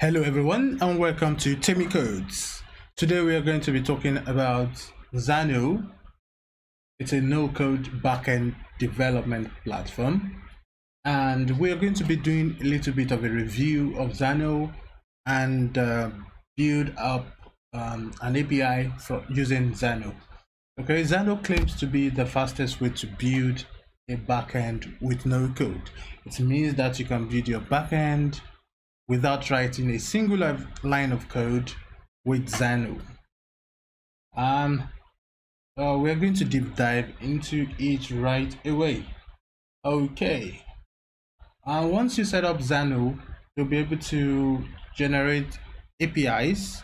Hello everyone and welcome to Temi Codes. Today we are going to be talking about Xano. It's a no-code backend development platform and we are going to be doing a little bit of a review of Xano and uh, build up um, an API for using Xano. Okay, Xano claims to be the fastest way to build a backend with no code. It means that you can build your backend without writing a single line of code with Xano. Um, uh, we're going to deep dive into it right away. Okay. And uh, once you set up Xano, you'll be able to generate APIs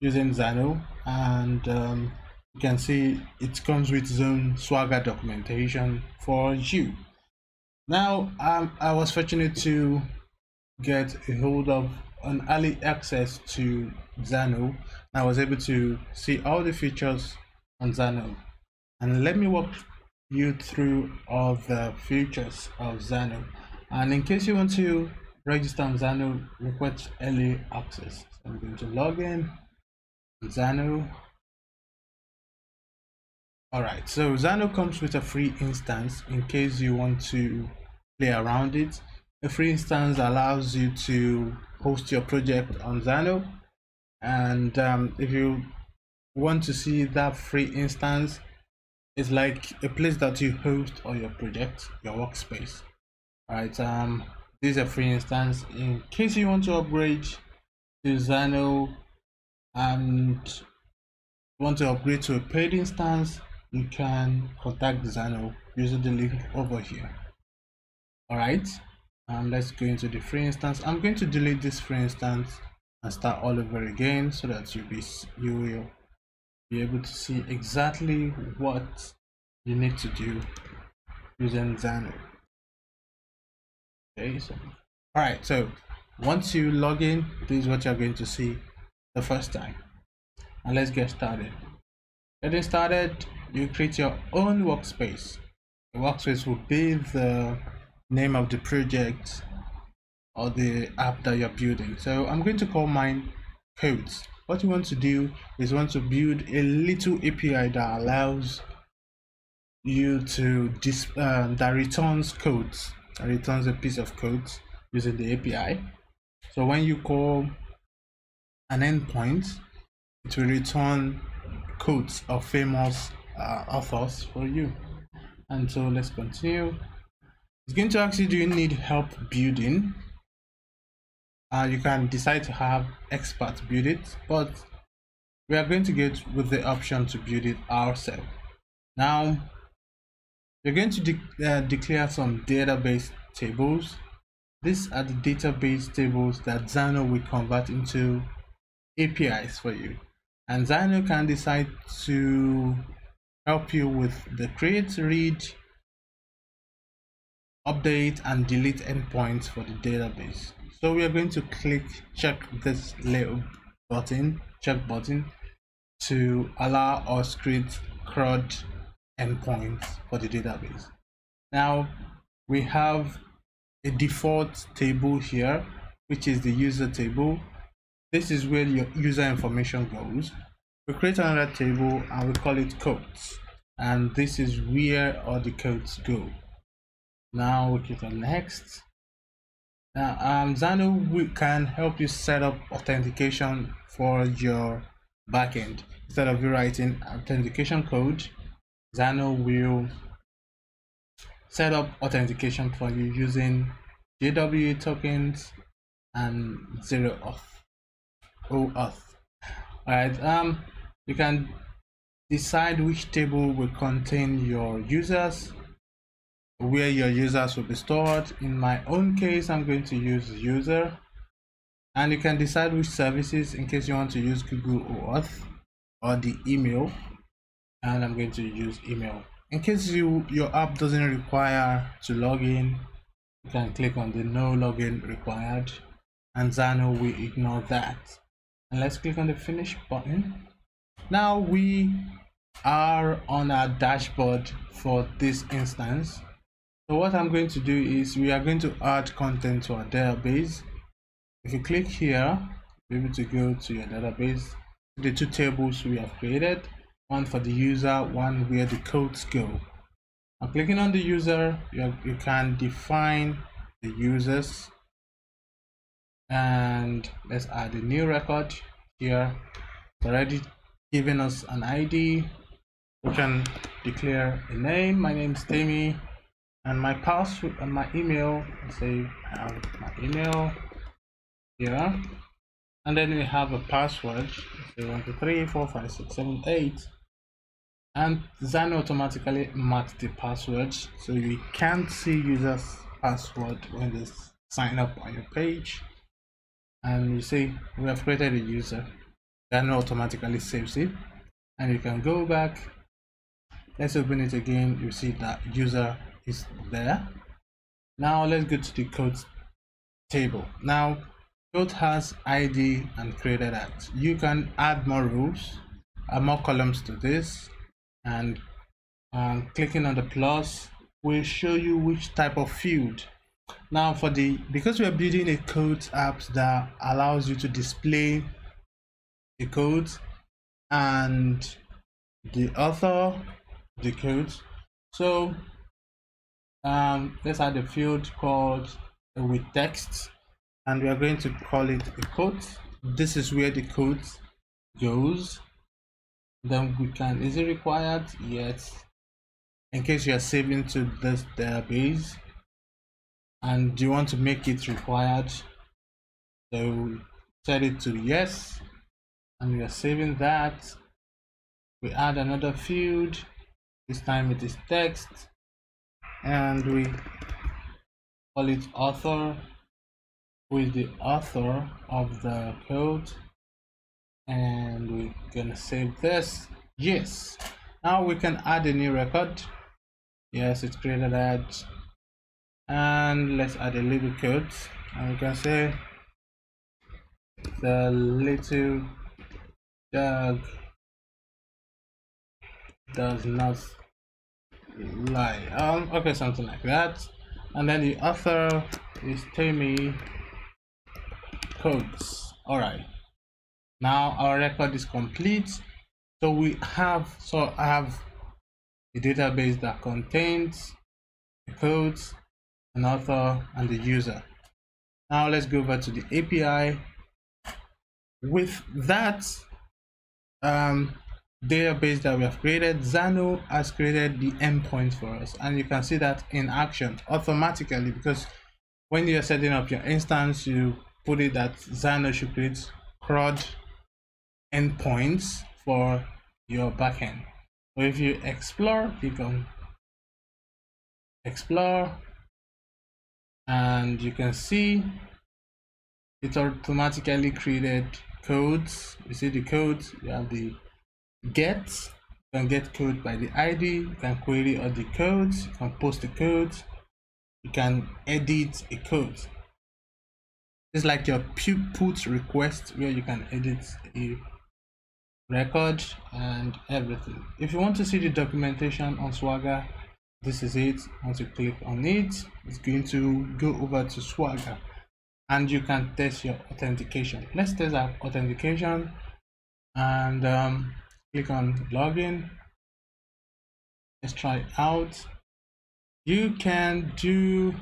using Xano and um, you can see it comes with own Swagger documentation for you. Now, um, I was fortunate to get a hold of an early access to Xano. I was able to see all the features on Xano. And let me walk you through all the features of Xano. And in case you want to register on Xano, request early access. So I'm going to log in Xano. All right, so Xano comes with a free instance in case you want to play around it. A free instance allows you to host your project on Xano. And um, if you want to see that free instance, it's like a place that you host all your project, your workspace. All right, um, this is a free instance. In case you want to upgrade to Xano and want to upgrade to a paid instance, you can contact Xano using the link over here. All right and let's go into the free instance i'm going to delete this free instance and start all over again so that you be you will be able to see exactly what you need to do using Xano. Okay, so all right, so once you log in, this is what you're going to see the first time. And let's get started. Getting started, you create your own workspace. The workspace will be the name of the project or the app that you're building. So I'm going to call mine codes. What you want to do is you want to build a little API that allows you to dis um, that returns codes, that returns a piece of code using the API. So when you call an endpoint, it will return codes of famous uh, authors for you. And so let's continue. It's going to ask you, do you need help building? Uh, you can decide to have experts build it, but we are going to get with the option to build it ourselves. Now, we're going to de uh, declare some database tables. These are the database tables that Xano will convert into APIs for you. And Xano can decide to help you with the create, read, update and delete endpoints for the database. So we are going to click check this little button, check button to allow us create CRUD endpoints for the database. Now we have a default table here, which is the user table. This is where your user information goes. We create another table and we call it codes. And this is where all the codes go now we click on next. Now um, Xano we can help you set up authentication for your backend. Instead of you writing authentication code Xano will set up authentication for you using JWT tokens and zero auth OAuth. Alright, um you can decide which table will contain your users where your users will be stored. In my own case, I'm going to use user and you can decide which services in case you want to use Google or Auth or the email and I'm going to use email. In case you your app doesn't require to log in, you can click on the no login required and Xano will ignore that. And let's click on the finish button. Now we are on our dashboard for this instance so what I'm going to do is we are going to add content to our database. If you click here you'll be able to go to your database. The two tables we have created one for the user one where the codes go. I'm clicking on the user you, can define the users. And let's add a new record here. It's already giving us an id we can declare a name. My name is Temi and my password and my email say I have my email here. And then we have a password say one two three four five six seven eight. And Xano automatically marks the passwords so you can't see users password when they sign up on your page. And you see we have created a user. Xano automatically saves it. And you can go back. Let's open it again. You see that user is there. Now let's go to the code table. Now code has id and created at. You can add more rules add more columns to this and um, clicking on the plus will show you which type of field. Now for the because we are building a code app that allows you to display the code and the author the code so um, let's add a field called uh, with text and we are going to call it a quote. This is where the code goes. Then we can is it required? Yes. In case you are saving to this database and you want to make it required? So set it to yes and we are saving that. We add another field. This time it is text and we call it author is the author of the code and we're gonna save this. Yes. Now we can add a new record. Yes it's created that and let's add a little code and we can say the little dog does not lie um okay something like that. And then the author is Temi codes. All right. Now our record is complete. So we have so i have a database that contains the codes an author and the user. Now let's go over to the api with that um, database that we have created Xano has created the endpoint for us and you can see that in action automatically because when you're setting up your instance you put it that Xano should create CRUD endpoints for your backend. So if you explore, you can explore and you can see it automatically created codes. You see the codes, you have the get, you can get code by the ID, you can query all the codes, you can post the codes, you can edit a code. It's like your put request where you can edit a record and everything. If you want to see the documentation on swagger this is it. Once you click on it it's going to go over to swagger and you can test your authentication. Let's test our authentication and um, click on login let's try out you can do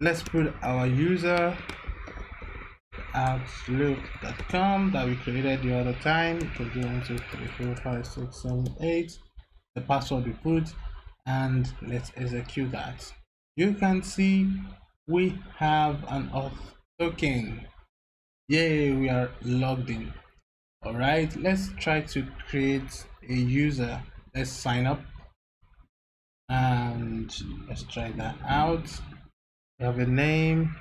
let's put our user outlook.com that we created the other time. You can go into 345678, the password we put, and let's execute that. You can see we have an auth token. Yay, we are logged in. All right, let's try to create a user. Let's sign up. And let's try that out. We have a name,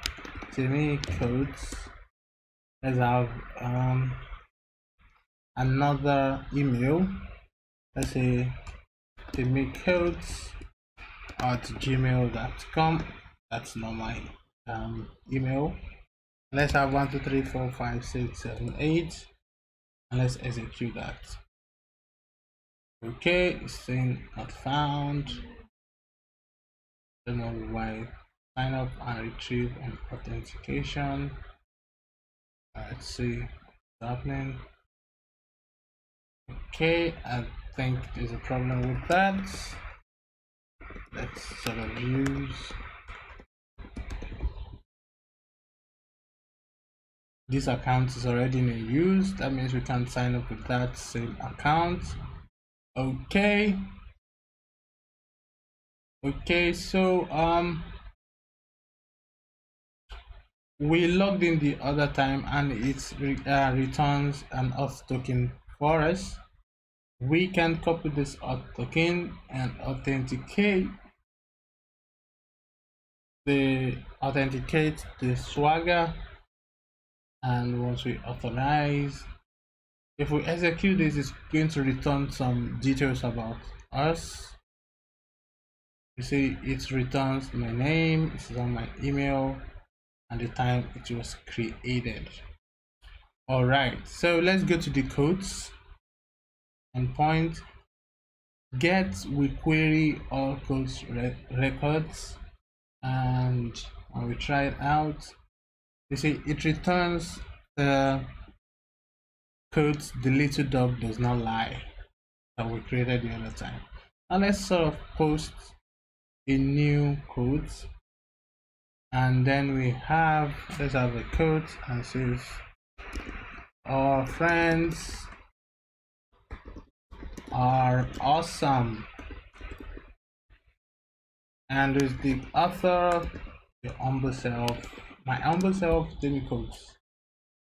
Temi codes let's have um, another email. Let's say codes at gmail.com that's not my um, email. Let's have one two three four five six seven eight and let's execute that. Okay it's saying not found. Don't know why. Sign up and retrieve an authentication. Let's see what's happening. Okay i think there's a problem with that. Let's sort of use this account is already in use. That means we can sign up with that same account. Okay. Okay so um we logged in the other time and it re uh, returns an auth token for us. We can copy this auth token and authenticate the authenticate the swagger and once we authorize if we execute this it's going to return some details about us. You see it returns my name it's on my email and the time it was created. All right so let's go to the codes and point. Get we query all codes re records and when we try it out you see it returns uh, the codes the little dog does not lie that we created the other time. And let's sort of post a new code and then we have let's have a code and says our friends are awesome. And there's the author the humble self my humble self codes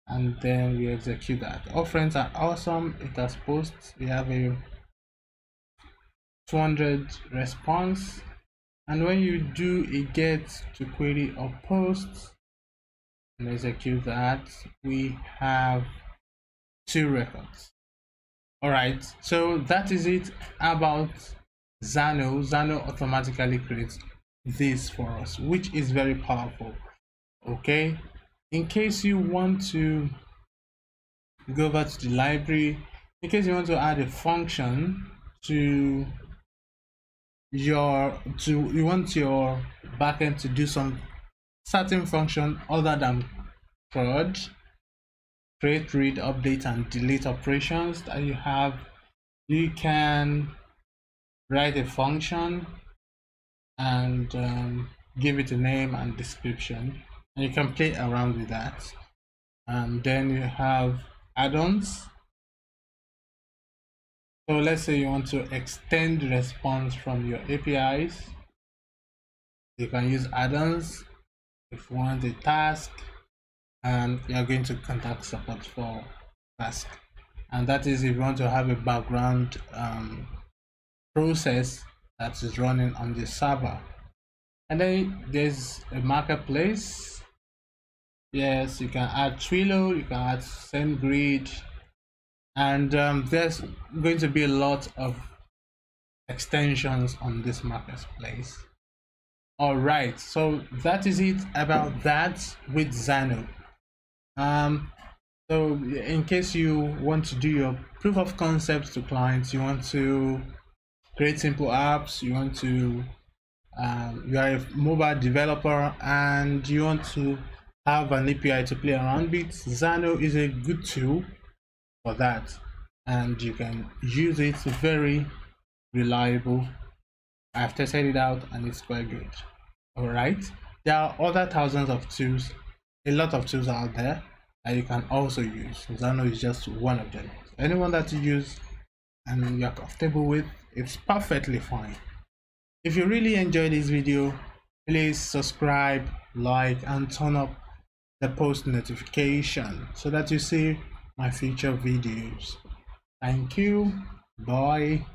and then we execute that. Our friends are awesome. It has posts we have a 200 response. And when you do a get to query or post and execute that we have two records. All right. So that is it about Xano Xano automatically creates this for us which is very powerful okay? In case you want to go over to the library in case you want to add a function to your to you want your backend to do some certain function other than CRUD create read update and delete operations that you have you can write a function and um, give it a name and description and you can play around with that and then you have add-ons so let's say you want to extend response from your APIs. You can use add-ons if you want a task and you're going to contact support for task. And that is if you want to have a background um, process that is running on the server. And then there's a marketplace. Yes, you can add Twilio, you can add SendGrid, and um, there's going to be a lot of extensions on this marketplace. All right so that is it about that with Xano um so in case you want to do your proof of concepts to clients you want to create simple apps you want to um, you are a mobile developer and you want to have an API to play around with. Xano is a good tool for that and you can use it very reliable. I've tested it out and it's quite good. All right. There are other thousands of tools. A lot of tools out there that you can also use. Xano is just one of them. Anyone that you use and you're comfortable with it's perfectly fine. If you really enjoyed this video please subscribe like and turn up the post notification so that you see my future videos. Thank you. Bye